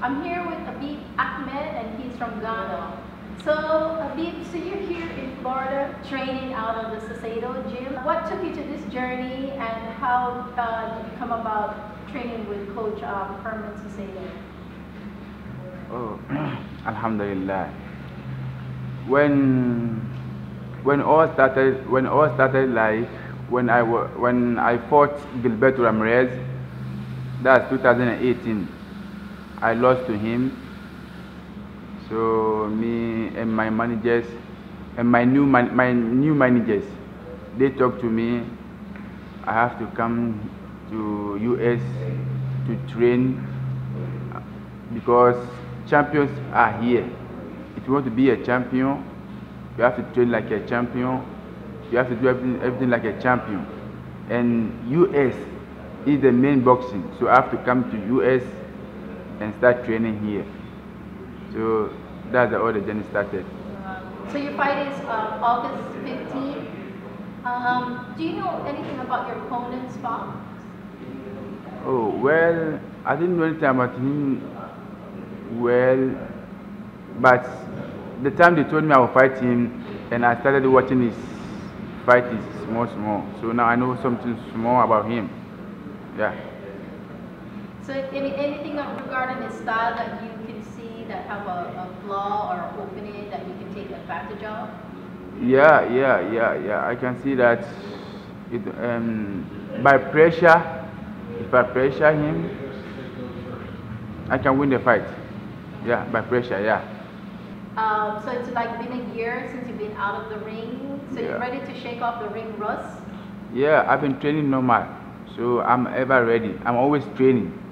I'm here with Habib Ahmed, and he's from Ghana. So, Abib, so you're here in Florida training out of the Caicedo gym. What took you to this journey, and how uh, did you come about training with Coach um, Herman Caicedo? Oh, Alhamdulillah. When when all started when all started like when I when I fought Gilberto Ramirez, that's 2018. I lost to him. So me and my managers and my new man, my new managers, they talk to me. I have to come to US to train uh, because champions are here. If you want to be a champion, you have to train like a champion. You have to do everything, everything like a champion. And US is the main boxing, so I have to come to US and start training here. So that's how the journey started. So your fight is uh, August 15th. Um, do you know anything about your opponent's box? Oh well, I didn't know anything about him. Well, but the time they told me I would fight him, and I started watching his fight is small, small. So now I know something small about him. Yeah. So any, anything regarding his style that you can see that have a, a flaw or opening that you can take advantage of? Yeah, yeah, yeah, yeah. I can see that. It, um, by pressure, if I pressure him, I can win the fight. Yeah, by pressure. Yeah. Um, so it's like been a year since you've been out of the ring. So you're ready to shake off the ring rust? Yeah, I've been training normal, so I'm ever ready. I'm always training.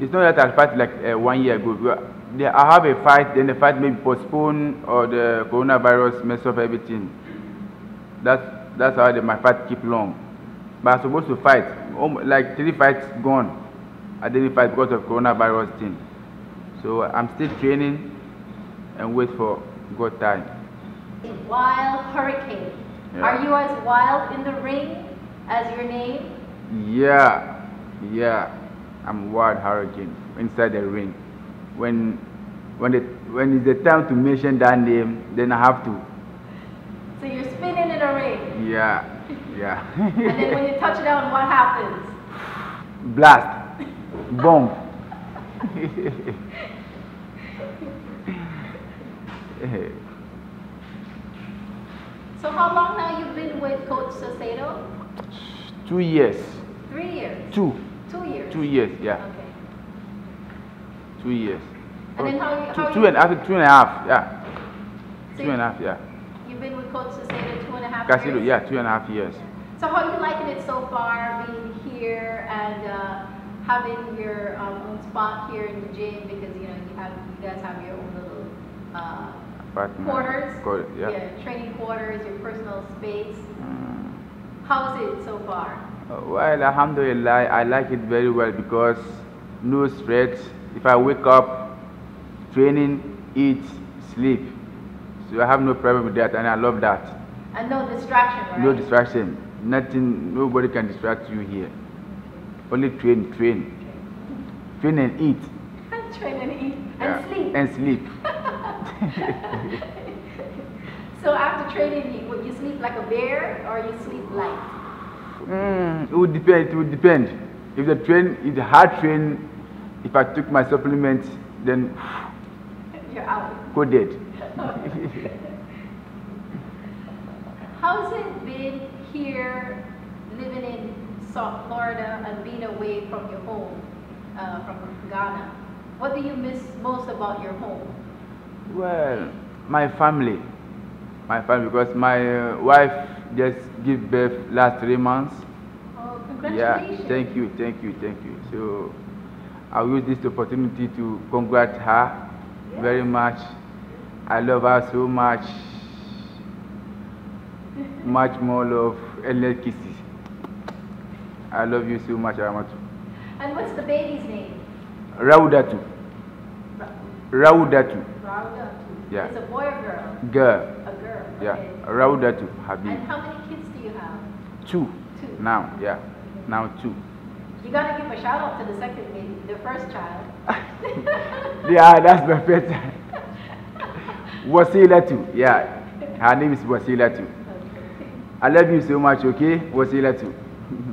It's not that I fight like uh, one year ago. I have a fight, then the fight may be postponed or the coronavirus mess up everything. That's that's how the, my fight keep long. But I'm supposed to fight, like three fights gone. I didn't fight because of coronavirus thing. So I'm still training and wait for God time. Wild Hurricane. Yeah. Are you as wild in the ring as your name? Yeah, yeah. I'm wild hurricane inside the ring. When when it when it's the time to mention that name, then I have to. So you're spinning in a ring. Yeah, yeah. And then when you touch it down, what happens? Blast, bomb. So how long now you've been with Coach Caicedo? Two years. Three years. Two. Two years. Two years. Yeah. Okay. Two years. And then how you- two, how two you- and after two and a half. Yeah. So Two and a half. Yeah. You've been with Coach Caicedo two and a half Casino. years. Yeah. Two and a half years. So how are you liking it so far, being here and uh, having your um, own spot here in the gym because you know you have you guys have your own little uh, quarters, Quarter, yeah. training quarters, your personal space. Mm. How's it so far? Well, Alhamdulillah, I like it very well because no stress. If I wake up, training, eat, sleep. So I have no problem with that and I love that. And no distraction, right? No distraction. Nothing, nobody can distract you here. Only train, train. Train and eat. Train and eat and Yeah. sleep. And sleep. so after training, you, you sleep like a bear or you sleep light? Mm, it would depend. It would depend. If the train is a hard train, if I took my supplements, then You're out. go dead. How's it been here, living in South Florida and being away from your home, uh, from Ghana? What do you miss most about your home? Well, my family, my family, because my uh, wife just gave birth last three months. Oh, Yeah, thank you, thank you, thank you. So I'll use this opportunity to congratulate her very much. I love her so much, much more love and less kisses. I love you so much, Ramatu. And what's the baby's name? Raudatu, Raudatu, Raudatu. Yeah. It's a boy or girl? girl. Yeah, okay. Raudatu Habib. And how many kids do you have? Two. Two. Now, yeah. Now two. You gotta give a shout out to the second baby, the first child. yeah, that's my first too. Yeah. Her name is Wasila too. I love you so much, okay? Wasila too.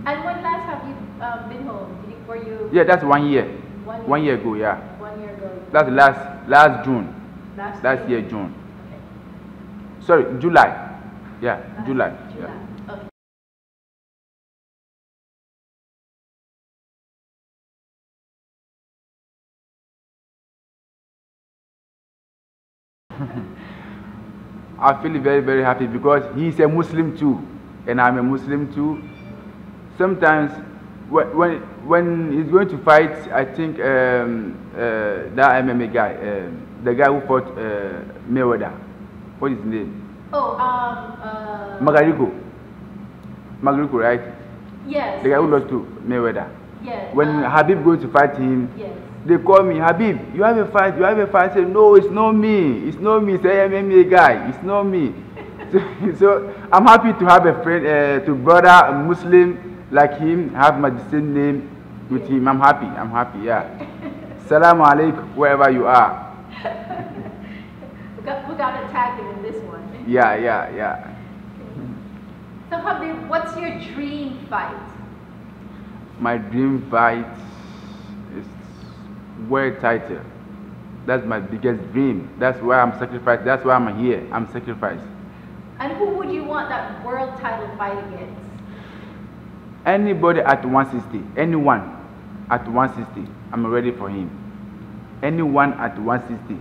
and when last have you um, been home? Did you, were you Yeah, that's one year. one year, One year ago, yeah. One year ago. That's last last June. Last, Last year June. Sorry, July. Yeah, Uh, July. July. Yeah. I feel very, very happy because he's a Muslim too, and I'm a Muslim too. Sometimes, when, when, when he's going to fight, I think um, uh, that MMA guy, uh, the guy who fought uh, Mayweather, what is his name? Oh, um, uh, Magarico. Magarico, right? yes. The guy who lost to Mayweather. Yes. When uh, Habib going to fight him, Yes. They call me, Habib, you have a fight, you have a fight. I say, no, it's not me. It's not me. It's a MMA guy. It's not me. so, so I'm happy to have a friend, uh, to brother, a Muslim like him, have my same name with him. I'm happy. I'm happy, yeah. Salaam alaikum, wherever you are. we got we got to Yeah, yeah, yeah. So Habib, what's your dream fight? My dream fight is world title. That's my biggest dream. That's why I'm sacrificed. That's why I'm here. I'm sacrificed. And who would you want that world title fight against? Anybody at 160, anyone at 160, I'm ready for him. Anyone at 160,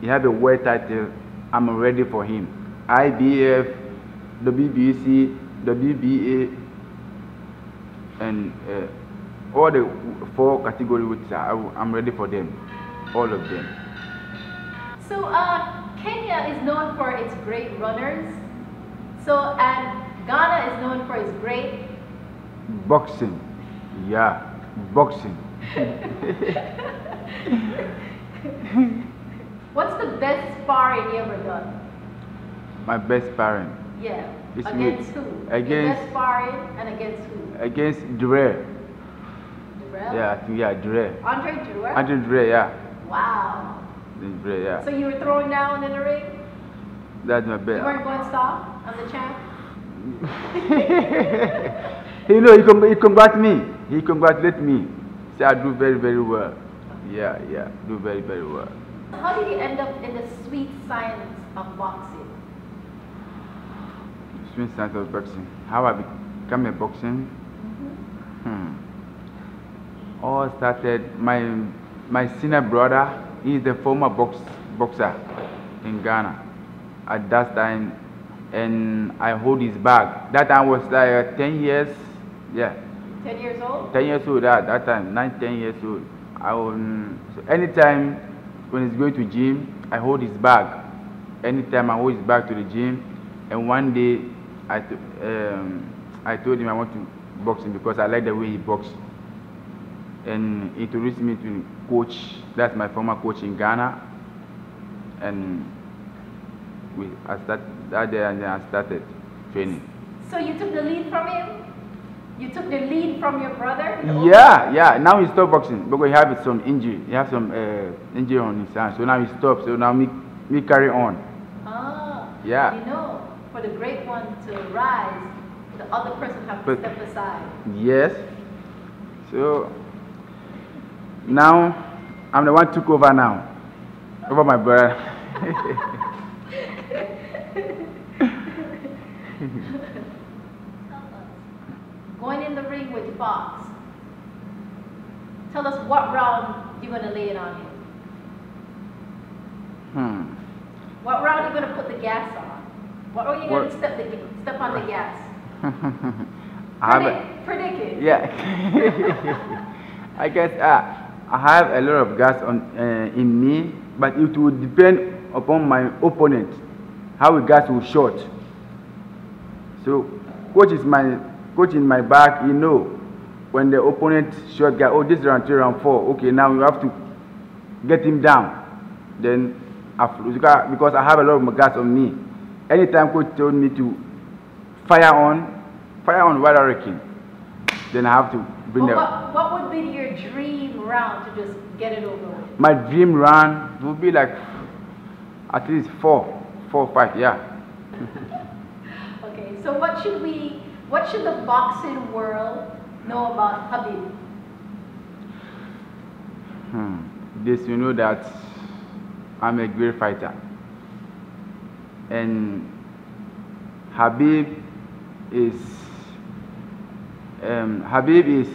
he have a world title, I'm ready for him. IBF, WBC, WBA, and uh, all the four categories which are, I'm ready for them, all of them. So uh, Kenya is known for its great runners. So and Ghana is known for its great. Boxing, yeah, boxing. What's the best sparring you ever done? My best parent Yeah. It's against with- who? Against- best sparring and against who? against Dure. Dirrell? Yeah, I think yeah, Dure. Andre Dirrell? Andre Dirrell, yeah. Wow. Dure, yeah. So you were throwing down in the ring? That's my best. You weren't going to stop? I'm the champ? he know he, con- he congrat me. He congratulate me. Say I do very very well. Yeah, yeah, do very very well. How did you end up in the sweet science of boxing? Swing stance of boxing. How I become a boxing? Hmm. All started my my senior brother. He is the former box boxer in Ghana. At that time, and I hold his bag. That time was like uh, ten years. Yeah. 10 years old? 10 years old at that time, 9, 10 years old. I will, so anytime when he's going to gym, I hold his bag. Anytime I hold his bag to the gym, and one day I, um, I told him I want to box him because I like the way he boxes. And he introduced me to coach, that's my former coach in Ghana. And we, I started that day and then I started training. So you took the lead from him? You took the lead from your brother? Yeah, yeah. Now he stopped boxing because he have some injury. He have some uh, injury on his hand. So now he stopped. So now me, me carry on. Ah. Yeah. You know, for the great one to rise, the other person have to But- step aside. Yes. So now I'm the one took over now, over my brother. Going in the ring with Fox. Tell us what round you're gonna lay it on him. hmm. What round you gonna put the gas on? Are you gonna step the step on the gas? I have a, Predict, predict it. Yeah. I guess uh, I have a lot of gas on uh, in me, but it will depend upon my opponent how the gas will short. So, coach is my coach in my back. You know, when the opponent short guy, oh this round three, round four. Okay, now you have to get him down. Then because I have a lot of gas on me. Anytime coach told me to fire on, fire on what I reckon. Then I have to bring Well, the, what, what would be your dream round to just get it over with? my dream run would be like at least four, four, five, yeah. Okay, so what should we, what should the boxing world know about Habib? Hmm. This you know that I'm a great fighter. And Habib is um, Habib is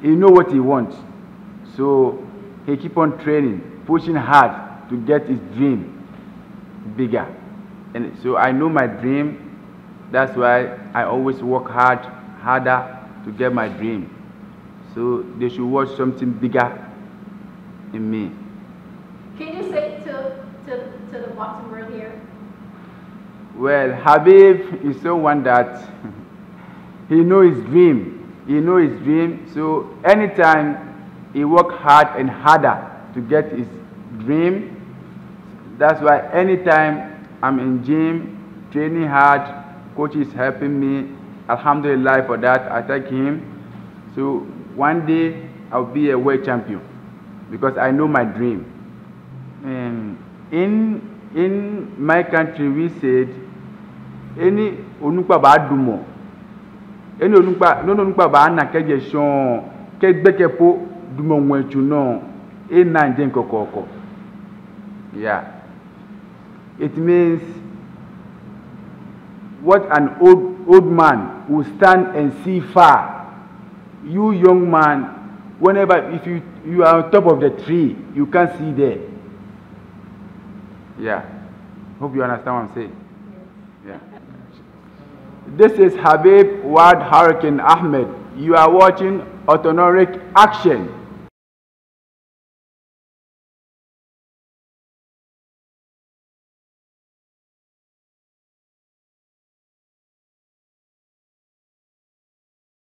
he know what he wants. So he keep on training, pushing hard to get his dream bigger. And so I know my dream. That's why I always work hard, harder to get my dream. So they should watch something bigger in me. Can you say to, to, to the boxing world here? Well, Habib is someone that he know his dream. He know his dream. So anytime he work hard and harder to get his dream. That's why anytime I'm in gym, training hard, coach is helping me. Alhamdulillah for that. I thank him. So one day I'll be a world champion because I know my dream. And in in my country we said any onukpa ba dumo. Any onukpa no onukpa ba na keje shon. Ke gbekepo dumo nwechu no e na nje nkokoko yeah it means what an old old man will stand and see far. You young man whenever if you you are on top of the tree you can't see there. Yeah hope you understand what i'm saying yeah. This is habib wild hurricane ahmed. You are watching autonomic action